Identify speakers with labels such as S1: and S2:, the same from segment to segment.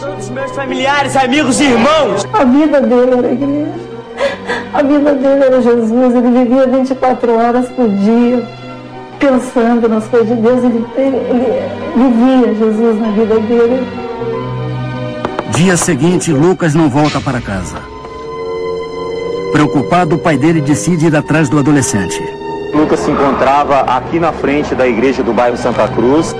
S1: Todos os meus familiares, amigos e irmãos.
S2: A vida dele era a igreja. A vida dele era Jesus. Ele vivia 24 horas por dia pensando nas coisas de Deus. Ele, ele, ele vivia Jesus na vida dele.
S3: Dia seguinte, Lucas não volta para casa. Preocupado, o pai dele decide ir atrás do adolescente.
S4: Lucas se encontrava aqui na frente da igreja do bairro Santa Cruz.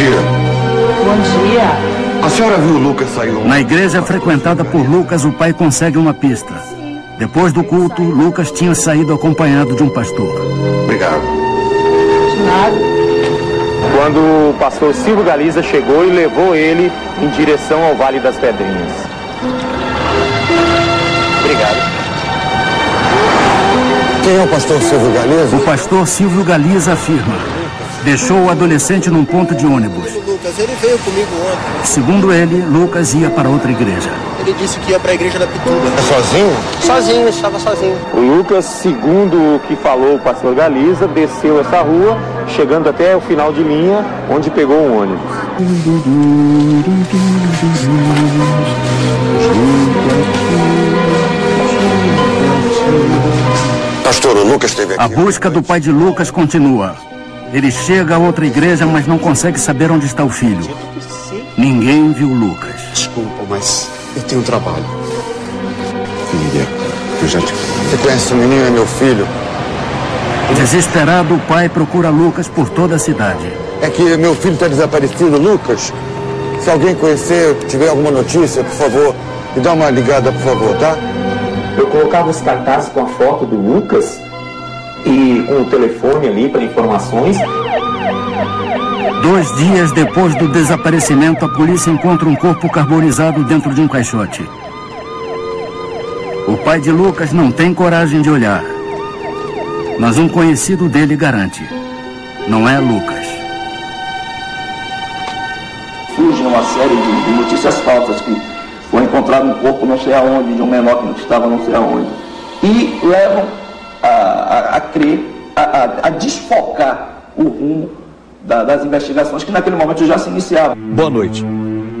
S5: Dia.
S2: Bom dia.
S5: A senhora viu o Lucas sair?
S3: Na igreja frequentada por Lucas, o pai consegue uma pista. Depois do culto, Lucas tinha saído acompanhado de um pastor.
S5: Obrigado.
S4: Quando o pastor Silvio Galiza chegou e levou ele em direção ao Vale das Pedrinhas. Obrigado.
S5: Quem é o pastor Silvio Galiza?
S3: O pastor Silvio Galiza afirma: deixou o adolescente num ponto de ônibus.
S6: Lucas, ele veio comigo ontem.
S3: Segundo ele, Lucas ia para outra igreja.
S6: Ele disse que ia para a igreja da Pituba.
S5: É sozinho?
S6: Sozinho, estava sozinho.
S4: O Lucas, segundo o que falou o pastor Galiza, desceu essa rua, chegando até o final de linha, onde pegou um ônibus.
S5: Pastor, o Lucas esteve
S3: A
S5: aqui.
S3: busca do pai de Lucas continua. Ele chega a outra igreja, mas não consegue saber onde está o filho. Ninguém viu Lucas.
S6: Desculpa, mas eu tenho um trabalho.
S5: Filha, eu já te... Você conhece esse menino, é meu filho.
S3: Desesperado, o pai procura Lucas por toda a cidade.
S5: É que meu filho está desaparecido, Lucas. Se alguém conhecer, tiver alguma notícia, por favor, me dá uma ligada, por favor, tá?
S4: Eu colocava os cartazes com a foto do Lucas e com o telefone ali para informações.
S3: Dois dias depois do desaparecimento, a polícia encontra um corpo carbonizado dentro de um caixote. O pai de Lucas não tem coragem de olhar. Mas um conhecido dele garante: não é Lucas.
S7: surge uma série de, de notícias falsas que foi encontrado um corpo não sei aonde, de um menor que não estava não sei aonde. E levam crer, a, a, a desfocar o rumo da- das investigações que naquele momento já se iniciavam.
S8: Boa noite.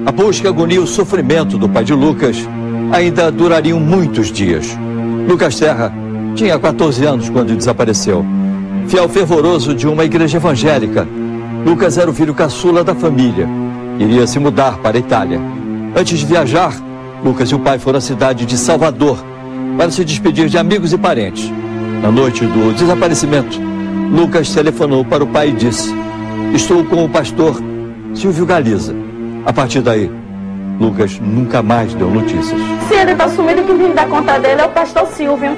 S8: A busca, agonia e o sofrimento do pai de Lucas ainda durariam muitos dias. Lucas Terra tinha 14 anos quando desapareceu. Fiel fervoroso de uma igreja evangélica, Lucas era o filho caçula da família. Iria se mudar para a Itália. Antes de viajar, Lucas e o pai foram à cidade de Salvador para se despedir de amigos e parentes. Na noite do desaparecimento, Lucas telefonou para o pai e disse: Estou com o pastor Silvio Galiza. A partir daí, Lucas nunca mais deu notícias.
S2: Se ele está sumido, quem tem que dar conta dele é o pastor Silvio.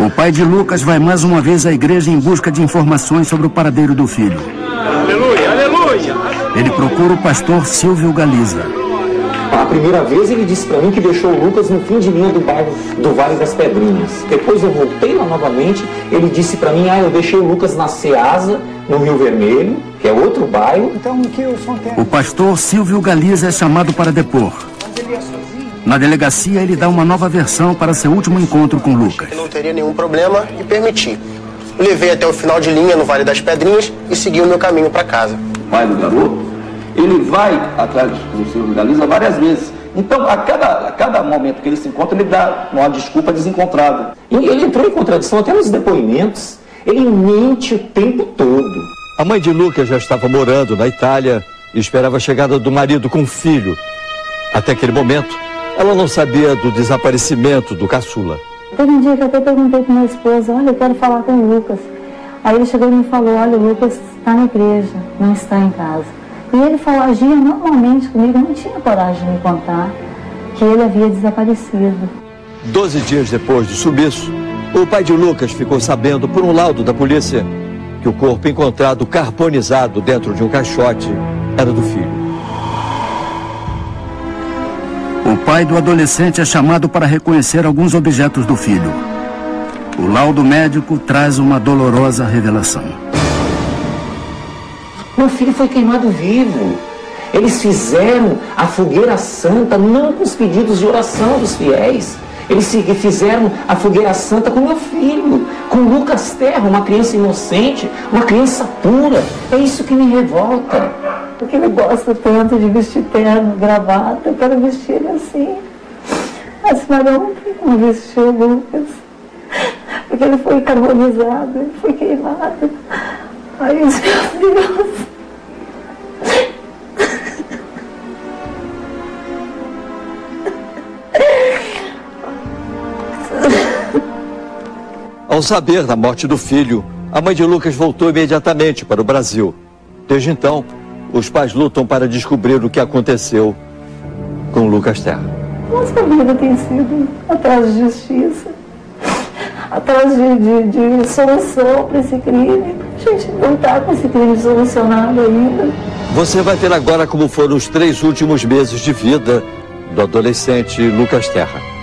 S3: O pai de Lucas vai mais uma vez à igreja em busca de informações sobre o paradeiro do filho.
S1: Aleluia, aleluia.
S3: Ele procura o pastor Silvio Galiza.
S4: A primeira vez ele disse para mim que deixou o Lucas no fim de linha do bairro do Vale das Pedrinhas. Depois eu voltei lá novamente, ele disse para mim, ah, eu deixei o Lucas na Ceasa, no Rio Vermelho, que é outro bairro.
S2: Então, o que o som tem?
S3: O pastor Silvio Galiza é chamado para depor. Na delegacia, ele dá uma nova versão para seu último encontro com Lucas.
S6: Não teria nenhum problema e permiti. Levei até o final de linha no Vale das Pedrinhas e segui o meu caminho para casa.
S7: O pai do garoto, ele vai atrás do Silvio Galiza várias vezes. Então, a cada, a cada momento que ele se encontra, ele dá uma desculpa desencontrada.
S4: E ele entrou em contradição até nos depoimentos. Ele mente o tempo todo.
S8: A mãe de Lucas já estava morando na Itália e esperava a chegada do marido com um filho. Até aquele momento, ela não sabia do desaparecimento do caçula.
S2: Teve um dia que eu até perguntei para minha esposa, olha, eu quero falar com o Lucas. Aí ele chegou e me falou, olha, o Lucas está na igreja, não está em casa. E ele falou, agia normalmente comigo, não tinha coragem de me contar que ele havia desaparecido.
S8: Doze dias depois do sumiço, o pai de Lucas ficou sabendo por um laudo da polícia que o corpo encontrado carbonizado dentro de um caixote era do filho.
S3: O pai do adolescente é chamado para reconhecer alguns objetos do filho. O laudo médico traz uma dolorosa revelação.
S4: Meu filho foi queimado vivo. Eles fizeram a fogueira santa não com os pedidos de oração dos fiéis. Eles fizeram a fogueira santa com meu filho, com Lucas Terra, uma criança inocente, uma criança pura. É isso que me revolta.
S2: Porque ele gosta tanto de vestir terno, gravata, eu quero vestir ele assim. Senhora não tem como vestir o Lucas. Porque ele foi carbonizado, ele foi queimado. Ai, meu Deus.
S8: Ao saber da morte do filho, a mãe de Lucas voltou imediatamente para o Brasil. Desde então, os pais lutam para descobrir o que aconteceu com Lucas Terra.
S2: Nossa vida tem sido atrás de justiça, atrás de, de, de solução para esse crime. A gente não está com esse crime solucionado ainda.
S8: Você vai ter agora como foram os três últimos meses de vida do adolescente Lucas Terra.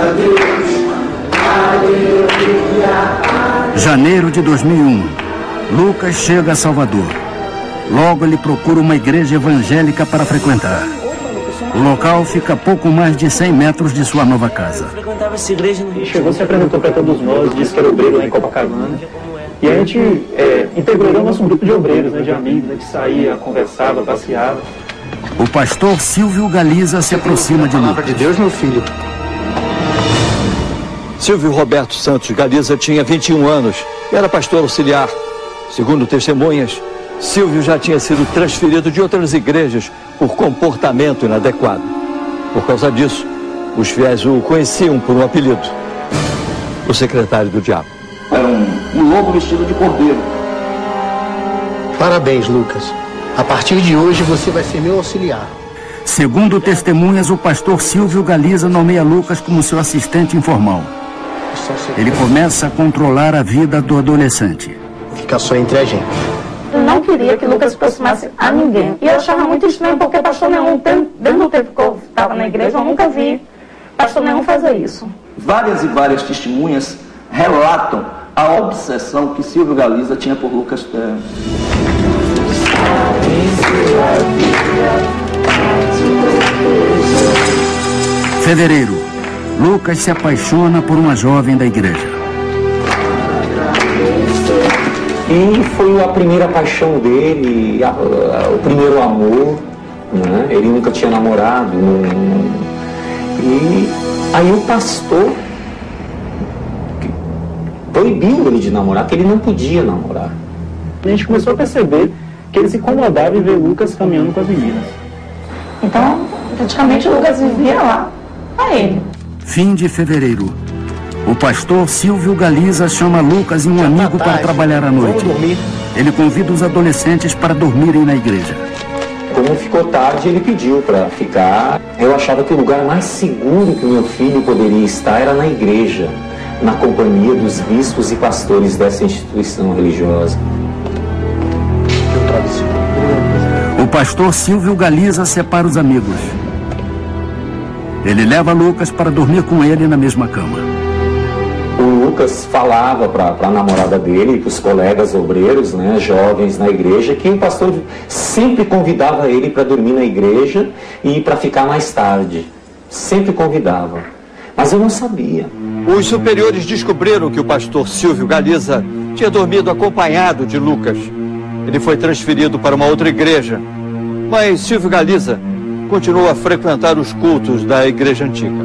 S9: A Deus. Aleluia.
S3: Janeiro de 2001. Lucas chega a Salvador. Logo ele procura uma igreja evangélica para frequentar. O local fica a pouco mais de 100 metros de sua nova casa.
S4: frequentava essa igreja no
S10: E chegou, se apresentou para todos nós, disse que era obreiro lá em Copacabana. E a gente é, integrou o nosso grupo de obreiros, né, de amigos, né, que saía, conversava, passeava.
S3: O pastor Silvio Galiza se aproxima de Lucas.
S6: de Deus, meu filho.
S8: Silvio Roberto Santos Galiza tinha 21 anos e era pastor auxiliar. Segundo testemunhas, Silvio já tinha sido transferido de outras igrejas por comportamento inadequado. Por causa disso, os fiéis o conheciam por um apelido: o secretário do diabo.
S7: Era um, um lobo vestido de cordeiro.
S6: Parabéns, Lucas. A partir de hoje você vai ser meu auxiliar.
S3: Segundo testemunhas, o pastor Silvio Galiza nomeia Lucas como seu assistente informal. Ele começa a controlar a vida do adolescente.
S6: Fica só entre a gente.
S2: Eu não queria que Lucas se aproximasse a ninguém. E eu achava muito estranho, porque pastor nenhum, dentro do tempo que eu estava na igreja, eu nunca vi pastor nenhum fazer isso.
S7: Várias e várias testemunhas relatam a obsessão que Silvio Galiza tinha por Lucas Terra.
S3: Fevereiro. Lucas se apaixona por uma jovem da igreja.
S4: E foi a primeira paixão dele, a- a- o primeiro amor. Né? Ele nunca tinha namorado. não- E aí o pastor proibiu ele de namorar, que ele não podia namorar.
S10: E a gente começou a perceber que ele se incomodava em ver Lucas caminhando com as meninas.
S2: Então, praticamente o Lucas vivia lá a ele.
S3: Fim de fevereiro. O pastor Silvio Galiza chama Lucas e um amigo para trabalhar à noite. Ele convida os adolescentes para dormirem na igreja.
S4: Como ficou tarde, ele pediu para ficar. Eu achava que o lugar mais seguro que meu filho poderia estar era na igreja, na companhia dos bispos e pastores dessa instituição religiosa.
S3: O pastor Silvio Galiza separa os amigos. Ele leva Lucas para dormir com ele na mesma cama.
S4: O Lucas falava para a namorada dele, para os colegas obreiros, né, jovens na igreja, que o pastor sempre convidava ele para dormir na igreja e para ficar mais tarde. Sempre convidava. Mas eu não sabia.
S8: Os superiores descobriram que o pastor Silvio Galiza tinha dormido acompanhado de Lucas. Ele foi transferido para uma outra igreja. Mas Silvio Galiza continua a frequentar os cultos da igreja antiga.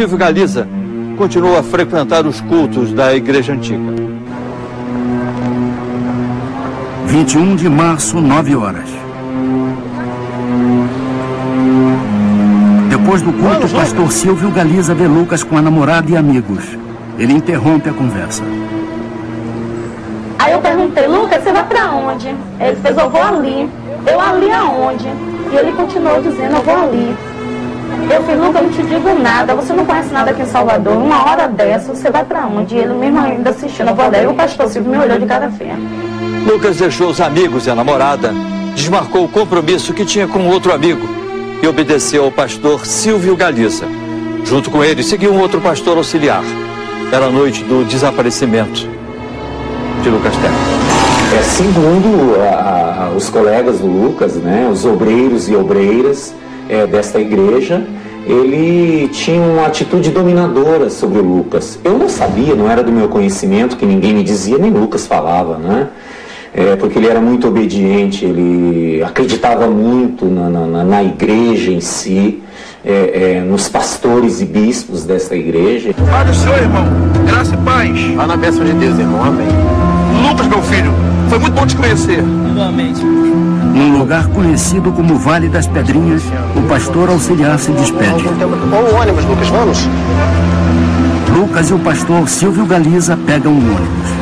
S8: Silvio Galiza continua a frequentar os cultos da igreja antiga.
S3: 21 de março, 9 horas. Depois do culto, o pastor Silvio Galiza vê Lucas com a namorada e amigos. Ele interrompe a conversa.
S2: Aí eu perguntei, Lucas, você vai pra onde? Ele fez, eu vou ali. Eu ali aonde? E ele continuou dizendo, eu vou ali. Eu falei, Lucas, eu não te digo nada, você não conhece nada aqui em Salvador. Uma hora dessa, você vai pra onde? E ele mesmo ainda assistindo, eu vou ali. Aí o pastor Silvio me olhou de cara feia.
S8: Lucas deixou os amigos e a namorada, desmarcou o compromisso que tinha com outro amigo e obedeceu ao pastor Silvio Galiza. Junto com ele, seguiu um outro pastor auxiliar. Era a noite do desaparecimento de Lucas Terra.
S4: É, segundo a- a- os colegas do Lucas, né, os obreiros e obreiras, é, desta igreja, ele tinha uma atitude dominadora sobre o Lucas. Eu não sabia, não era do meu conhecimento, que ninguém me dizia, nem Lucas falava, né? É, porque ele era muito obediente, ele acreditava muito na, na, na igreja em si, é, é, nos pastores e bispos dessa igreja.
S5: Pai o Senhor, irmão. Graça e paz.
S6: Vá na bênção de Deus, irmão. Amém.
S5: Lucas, meu filho, foi muito bom te conhecer.
S1: Igualmente.
S3: Num lugar conhecido como Vale das Pedrinhas, o pastor auxiliar se despede.
S6: Ou o ônibus, Lucas, vamos?
S3: Lucas e o pastor Silvio Galiza pegam um ônibus.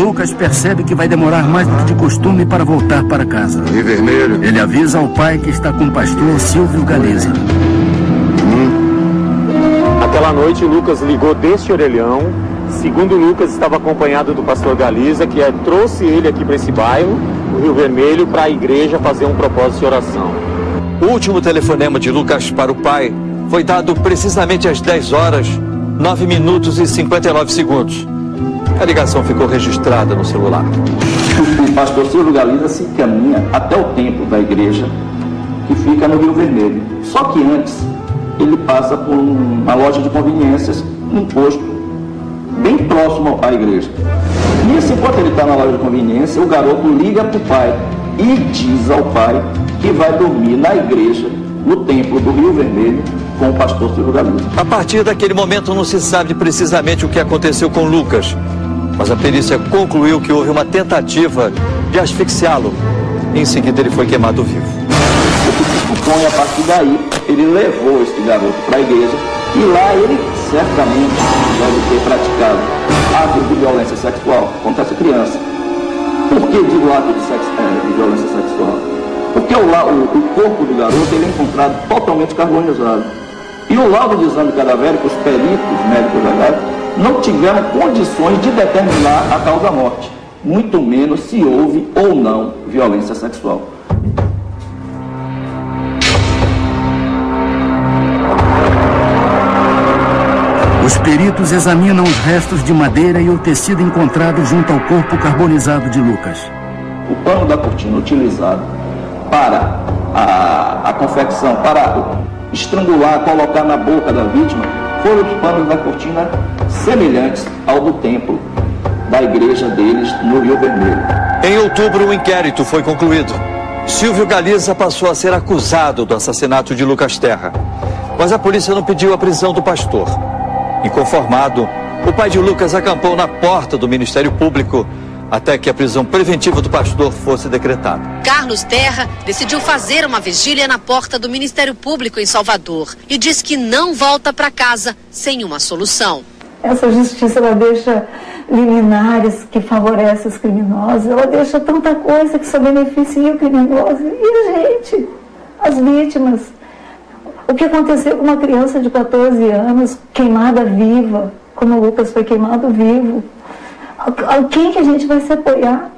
S3: Lucas percebe que vai demorar mais do que de costume para voltar para casa.
S5: E vermelho?
S3: Ele avisa ao pai que está com o pastor Silvio Galiza.
S10: Aquela noite, Lucas ligou deste orelhão. Segundo Lucas, estava acompanhado do pastor Galiza, que é, trouxe ele aqui para esse bairro, o Rio Vermelho, para a igreja fazer um propósito de oração.
S8: O último telefonema de Lucas para o pai foi dado precisamente às 10 horas, 9 minutos e 59 segundos. A ligação ficou registrada no celular.
S7: O pastor Silvio Galiza se encaminha até o templo da igreja, que fica no Rio Vermelho. Só que antes, ele passa por uma loja de conveniências, um posto bem próximo à igreja. Nisso, enquanto ele está na loja de conveniência, o garoto liga para o pai e diz ao pai que vai dormir na igreja, no templo do Rio Vermelho, com o pastor Silvio Galiza.
S8: A partir daquele momento não se sabe precisamente o que aconteceu com Lucas, mas a perícia concluiu que houve uma tentativa de asfixiá-lo. Em seguida, ele foi queimado vivo.
S7: supõe a partir daí ele levou este garoto para a igreja e lá ele certamente deve ter praticado atos de violência sexual contra essa criança. Por que digo ato de, sex, é, de violência sexual? Porque o, o- o corpo do garoto ele é encontrado totalmente carbonizado. E o laudo de exame cadavérico, os peritos médicos legais, não tiveram condições de determinar a causa da morte, muito menos se houve ou não violência sexual.
S3: Os peritos examinam os restos de madeira e o tecido encontrado junto ao corpo carbonizado de Lucas.
S7: o pano da cortina utilizado para a, a confecção, para estrangular, colocar na boca da vítima, foram os panos da cortina semelhantes ao do templo da igreja deles no Rio Vermelho.
S8: Em outubro, o inquérito foi concluído. Silvio Galiza passou a ser acusado do assassinato de Lucas Terra. Mas a polícia não pediu a prisão do pastor. Inconformado, o pai de Lucas acampou na porta do Ministério Público até que a prisão preventiva do pastor fosse decretada.
S11: Carlos Terra decidiu fazer uma vigília na porta do Ministério Público em Salvador e diz que não volta para casa sem uma solução.
S2: Essa justiça ela deixa liminares que favorecem os criminosos, ela deixa tanta coisa que só beneficia o criminoso e a gente, as vítimas. O que aconteceu com uma criança de 14 anos queimada viva, como o Lucas foi queimado vivo? A a quem que a gente vai se apoiar?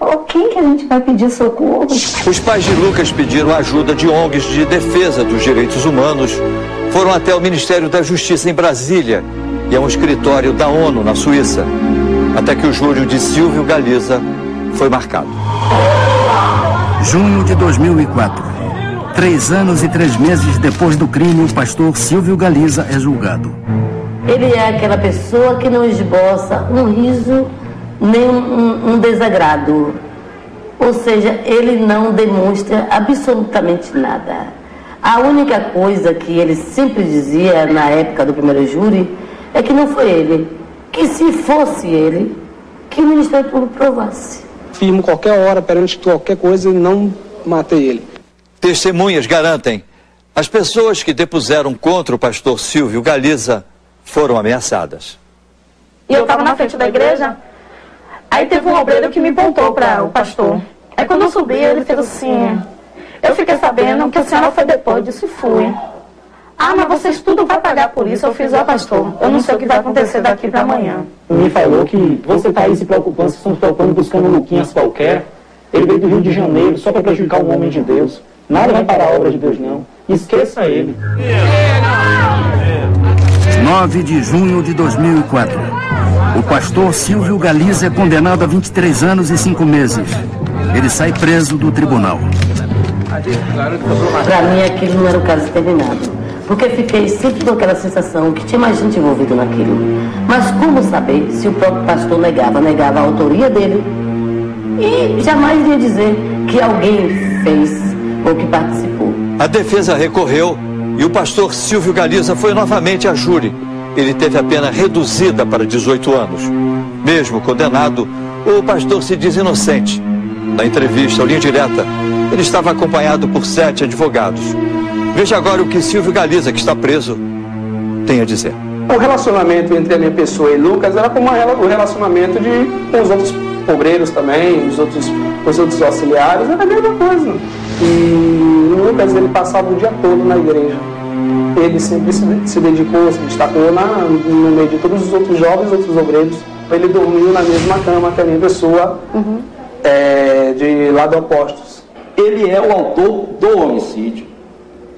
S2: A quem que a gente vai pedir socorro?
S8: Os pais de Lucas pediram a ajuda de ONGs de defesa dos direitos humanos, foram até o Ministério da Justiça em Brasília e a um escritório da ONU na Suíça, até que o júri de Silvio Galiza foi marcado.
S3: Junho de 2004. Três anos e três meses depois do crime, o pastor Silvio Galiza é julgado.
S12: Ele é aquela pessoa que não esboça um riso nem um, um desagrado. Ou seja, ele não demonstra absolutamente nada. A única coisa que ele sempre dizia na época do primeiro júri é que não foi ele. Que se fosse ele, que o Ministério Público provasse.
S13: Firmo qualquer hora perante qualquer coisa e não matei ele.
S8: Testemunhas garantem: as pessoas que depuseram contra o pastor Silvio Galiza foram ameaçadas.
S14: E eu tava na frente da igreja. Aí teve um obreiro que me pontou para o pastor. Aí quando eu subi, ele fez assim. Eu fiquei sabendo que a senhora foi depois, eu disse fui. Ah, mas vocês tudo vai pagar por isso. Eu fiz, ó pastor, eu não sei o que vai acontecer daqui para amanhã.
S10: Me falou que você está aí se preocupando, vocês estão se preocupando buscando Luquinhas qualquer. Ele veio do Rio de Janeiro só para prejudicar um homem de Deus. Nada vai parar a obra de Deus, não. Esqueça ele.
S3: 9 de junho de 2004. O pastor Silvio Galiza é condenado a 23 anos e 5 meses. Ele sai preso do tribunal.
S12: Para mim aquilo não era o caso terminado. Porque fiquei sempre com aquela sensação que tinha mais gente envolvida naquilo. Mas como saber se o próprio pastor negava? Negava a autoria dele. E jamais ia dizer que alguém fez ou que participou.
S8: A defesa recorreu e o pastor Silvio Galiza foi novamente a júri. Ele teve a pena reduzida para 18 anos. Mesmo condenado, o pastor se diz inocente. Na entrevista ao Linha Direta, ele estava acompanhado por sete advogados. Veja agora o que Silvio Galiza, que está preso, tem a dizer.
S13: O relacionamento entre a minha pessoa e Lucas era como o relacionamento de, com os outros obreiros também, os outros, os outros auxiliares, era a mesma coisa. E Lucas ele passava o dia todo na igreja. Ele sempre se, dedicou, se destacou na, no meio de todos os outros jovens, outros obreiros. Ele dormiu na mesma cama que a minha pessoa, uhum. é, de lado opostos.
S7: Ele é o autor do homicídio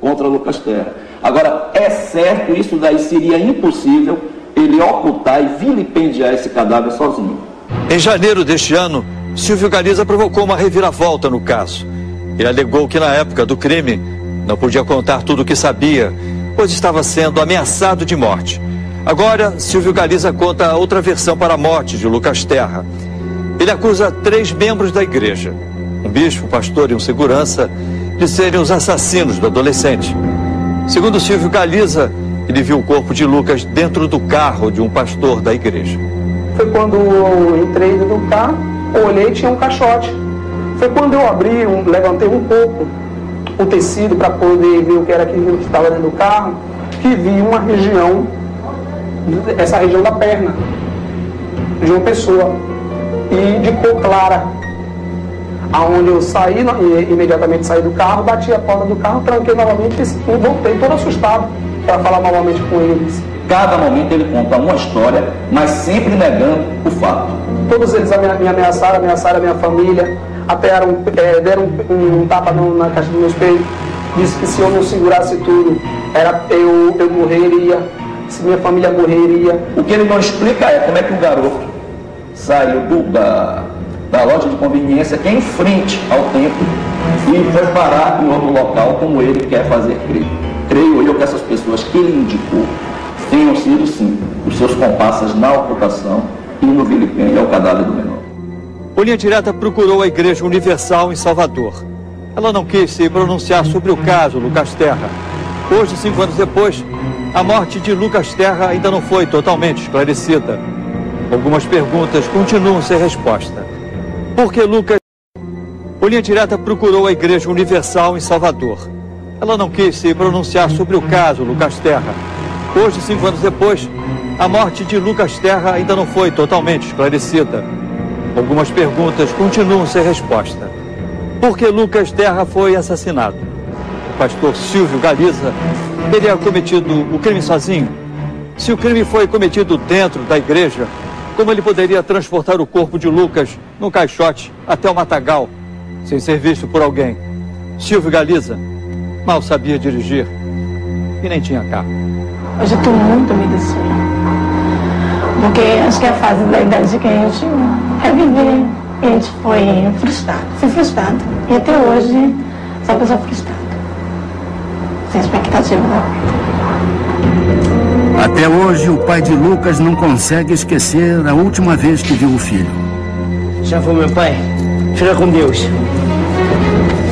S7: contra Lucas Terra. Agora, é certo, isso daí seria impossível ele ocultar e vilipendiar esse cadáver sozinho.
S8: Em janeiro deste ano, Silvio Galiza provocou uma reviravolta no caso. Ele alegou que na época do crime não podia contar tudo o que sabia, pois estava sendo ameaçado de morte. Agora, Silvio Galiza conta outra versão para a morte de Lucas Terra. Ele acusa três membros da igreja, um bispo, um pastor e um segurança, de serem os assassinos do adolescente. Segundo Silvio Galiza, ele viu o corpo de Lucas dentro do carro de um pastor da igreja.
S13: Foi quando eu entrei do carro, olhei e tinha um caixote. Foi quando eu abri, um, levantei um pouco o tecido para poder ver o que era aquilo que estava dentro do carro, que vi uma região, essa região da perna, de uma pessoa, e de cor clara. Aonde eu saí, imediatamente saí do carro, bati a porta do carro, tranquei novamente e voltei todo assustado para falar novamente com eles.
S7: Cada momento ele conta uma história, mas sempre negando o fato.
S13: Todos eles me ameaçaram, ameaçaram a minha família, até eram, é, deram um, um tapa no, na caixa do meu espelho. Disse que se eu não segurasse tudo, era, eu, eu morreria, se minha família morreria.
S7: O que ele não explica é como é que o garoto saiu do, da, da loja de conveniência que é em frente ao templo e foi parar em outro local como ele quer fazer crer. Creio eu que essas pessoas que ele indicou tenham sido, sim, os seus comparsas na ocupação e no vilipêndio ao cadáver do menor.
S8: O Linha Direta procurou a Igreja Universal em Salvador. Ela não quis se pronunciar sobre o caso Lucas Terra. Hoje, cinco anos depois, a morte de Lucas Terra ainda não foi totalmente esclarecida. Algumas perguntas continuam sem resposta. Por que Lucas... O Linha Direta procurou a Igreja Universal em Salvador. Ela não quis se pronunciar sobre o caso Lucas Terra. Hoje, cinco anos depois, a morte de Lucas Terra ainda não foi totalmente esclarecida. Algumas perguntas continuam sem resposta. Por que Lucas Terra foi assassinado? O pastor Silvio Galiza teria cometido o crime sozinho? Se o crime foi cometido dentro da igreja, como ele poderia transportar o corpo de Lucas num caixote até o matagal, sem ser visto por alguém? Silvio Galiza mal sabia dirigir e nem tinha carro.
S14: Hoje eu estou muito medicina. Porque acho que é a fase da idade que a gente quer viver. E a gente foi frustrado, foi frustrado. E até hoje, sou uma pessoa frustrada. Sem expectativa da vida.
S3: Até hoje, o pai de Lucas não consegue esquecer a última vez que viu o filho.
S1: Já foi, meu pai. Fica com Deus.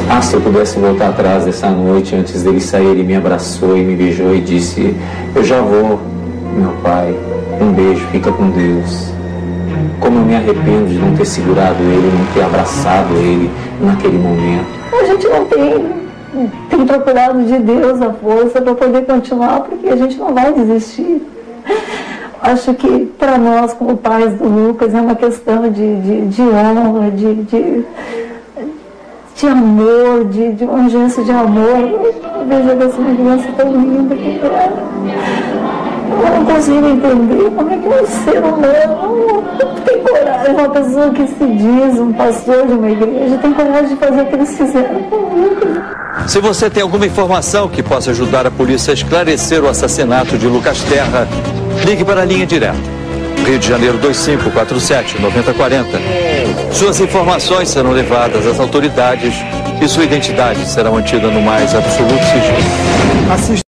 S4: Ah, se eu pudesse voltar atrás dessa noite, antes dele sair, ele me abraçou e me beijou e disse: Eu já vou, meu pai. Um beijo, fica com Deus. Como eu me arrependo de não ter segurado ele, não ter abraçado ele naquele momento.
S2: A gente não tem, tem procurado de Deus a força para poder continuar, porque a gente não vai desistir. Acho que para nós, como pais do Lucas, é uma questão de, de, de honra, de, de de amor, de, de uma urgência de amor. Eu vejo essa criança tão linda que é. Eu não consigo entender como é que um ser humano tem coragem, uma pessoa que se diz um pastor de uma igreja, tem coragem de fazer o que eles fizeram com
S8: Se você tem alguma informação que possa ajudar a polícia a esclarecer o assassinato de Lucas Terra, ligue para a linha direta. Rio de Janeiro 2547 9040. Suas informações serão levadas às autoridades e sua identidade será mantida no mais absoluto sigilo.